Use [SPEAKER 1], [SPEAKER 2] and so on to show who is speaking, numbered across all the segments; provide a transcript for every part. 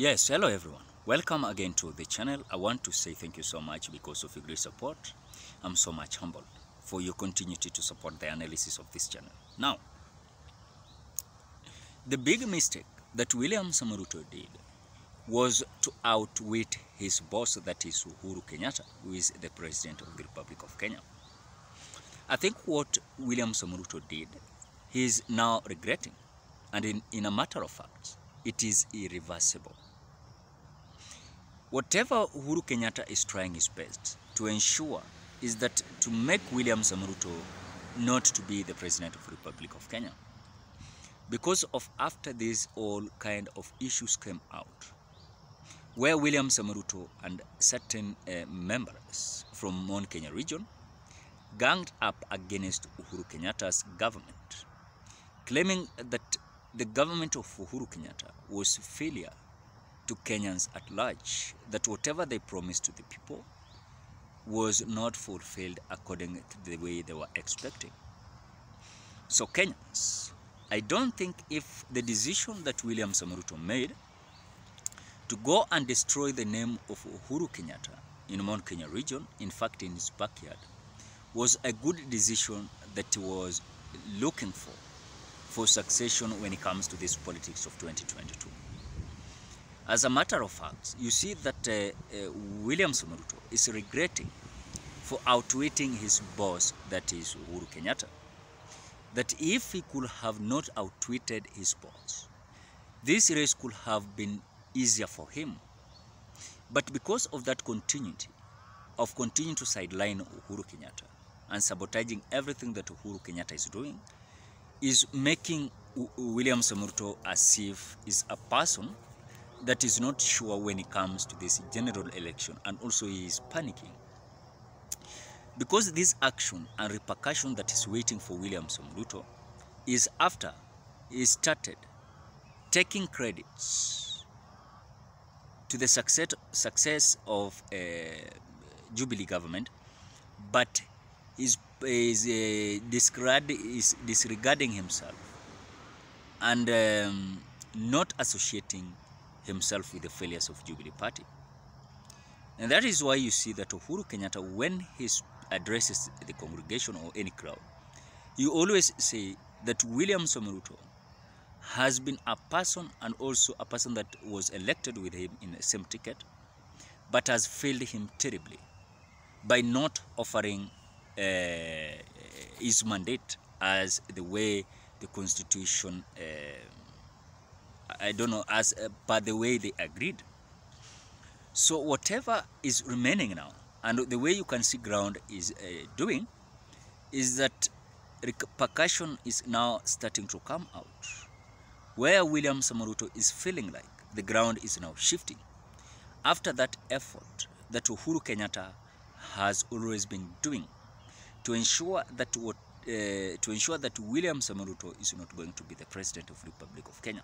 [SPEAKER 1] Yes, hello everyone. Welcome again to the channel. I want to say thank you so much because of your great support. I'm so much humbled for your continuity to support the analysis of this channel. Now, the big mistake that William Samoei Ruto did was to outwit his boss, that is Uhuru Kenyatta, who is the president of the Republic of Kenya. I think what William Samoei Ruto did, he is now regretting. And in, in a matter of fact, it is irreversible. Whatever Uhuru Kenyatta is trying his best to ensure is that to make William Samaruto not to be the president of the Republic of Kenya. Because of after this all kind of issues came out, where William Samuruto and certain uh, members from Mount Kenya region ganged up against Uhuru Kenyatta's government, claiming that the government of Uhuru Kenyatta was failure to Kenyans at large, that whatever they promised to the people was not fulfilled according to the way they were expecting. So Kenyans, I don't think if the decision that William Samoei Ruto made to go and destroy the name of Uhuru Kenyatta in Mount Kenya region, in fact in his backyard, was a good decision that he was looking for, for succession when it comes to this politics of 2022. As a matter of fact, you see that uh, uh, William Samaruto is regretting for outwitting his boss, that is Uhuru Kenyatta. That if he could have not outwitted his boss, this race could have been easier for him. But because of that continuity, of continuing to sideline Uhuru Kenyatta and sabotaging everything that Uhuru Kenyatta is doing, is making William samurto as if is a person that is not sure when it comes to this general election and also he is panicking. Because this action and repercussion that is waiting for William Samoei Ruto is after he started taking credits to the success, success of uh, Jubilee government, but is, is, uh, is disregarding himself and um, not associating himself with the failures of Jubilee Party. And that is why you see that Uhuru Kenyatta, when he addresses the congregation or any crowd, you always say that William Samoei Ruto has been a person and also a person that was elected with him in the same ticket, but has failed him terribly by not offering uh, his mandate as the way the constitution uh, I don't know, as uh, by the way they agreed. So whatever is remaining now, and the way you can see ground is uh, doing, is that repercussion is now starting to come out, where William Samoei Ruto is feeling like the ground is now shifting. After that effort that Uhuru Kenyatta has always been doing to ensure that what uh, to ensure that William Samoei Ruto is not going to be the president of Republic of Kenya.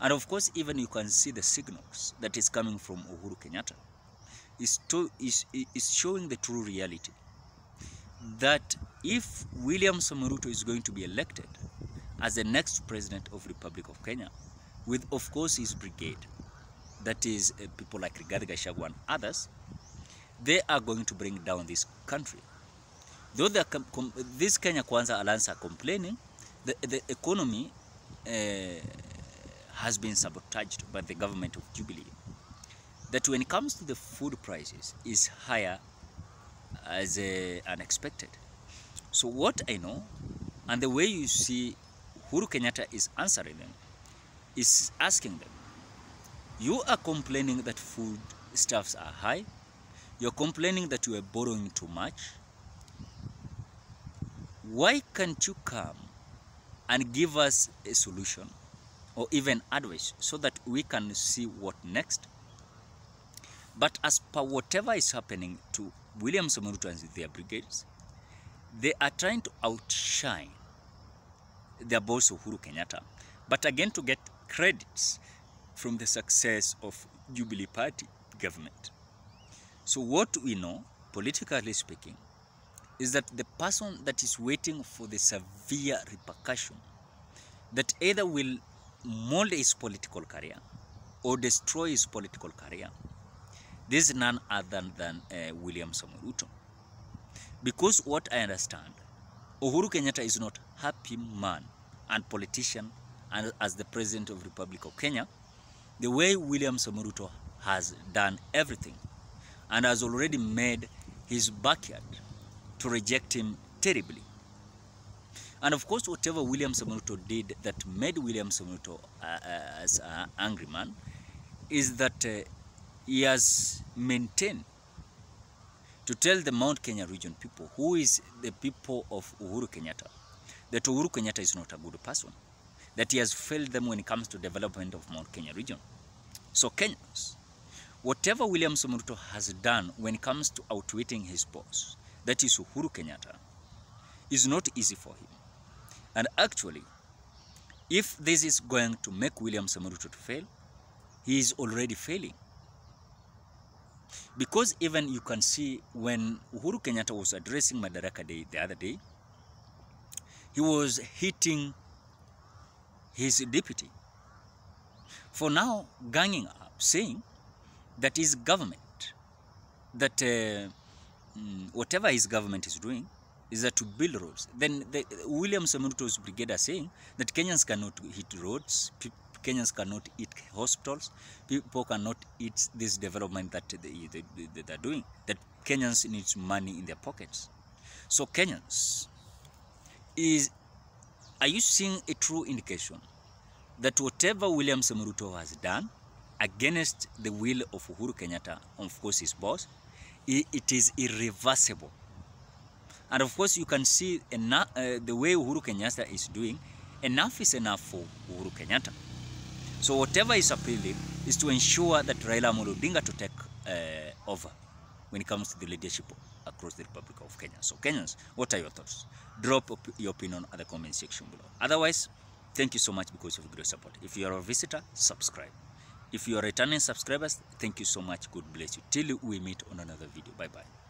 [SPEAKER 1] And of course, even you can see the signals that is coming from Uhuru Kenyatta is, to, showing the true reality that if William Samoei Ruto is going to be elected as the next president of Republic of Kenya, with of course his brigade, that is uh, people like Rigathi Gachagua and others, they are going to bring down this country. Though this Kenya Kwanza Alliance are complaining, the, the economy uh, has been sabotaged by the government of Jubilee. That when it comes to the food prices is higher as uh, unexpected. So what I know, and the way you see Uhuru Kenyatta is answering them, is asking them, you are complaining that food stuffs are high, you're complaining that you are borrowing too much, why can't you come and give us a solution or even advice so that we can see what next. But as per whatever is happening to William Samoei Ruto and their brigades, they are trying to outshine their boss Uhuru Kenyatta, but again to get credits from the success of Jubilee Party government. So what we know, politically speaking, is that the person that is waiting for the severe repercussion that either will mold his political career or destroy his political career, this is none other than uh, William Samoei Ruto. Because what I understand, Uhuru Kenyatta is not happy man and politician and as the president of Republic of Kenya, the way William Samoei Ruto has done everything and has already made his backyard to reject him terribly. And of course, whatever William Samoei Ruto did that made William Samoei Ruto uh, uh, as an angry man is that uh, he has maintained to tell the Mount Kenya region people, who is the people of Uhuru Kenyatta, that Uhuru Kenyatta is not a good person, that he has failed them when it comes to development of Mount Kenya region. So Kenyans, whatever William Samoei Ruto has done when it comes to outwitting his boss, that is Uhuru Kenyatta, is not easy for him. And actually, if this is going to make William Samoei to fail, he is already failing. Because even you can see when Uhuru Kenyatta was addressing Madaraka Day the other day, he was hitting his deputy for now ganging up, saying that his government, that uh, mm, whatever his government is doing, is that to build roads. Then the, William Samoei brigade are saying that Kenyans cannot hit roads, Kenyans cannot eat hospitals, people cannot eat this development that they, they, they, they're doing, that Kenyans need money in their pockets. So Kenyans, is are you seeing a true indication that whatever William Samoei Ruto has done against the will of Uhuru Kenyatta, of course his boss, it is irreversible. And of course, you can see enough, uh, the way Uhuru Kenyatta is doing, enough is enough for Uhuru Kenyatta. So whatever is appealing is to ensure that Raila Amolo Odinga to take uh, over when it comes to the leadership across the Republic of Kenya. So Kenyans, what are your thoughts? Drop op- your opinion at the comment section below. Otherwise, thank you so much because of great support. If you are a visitor, subscribe. If you are returning subscribers, thank you so much. God bless you. Till we meet on another video. Bye bye.